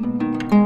Música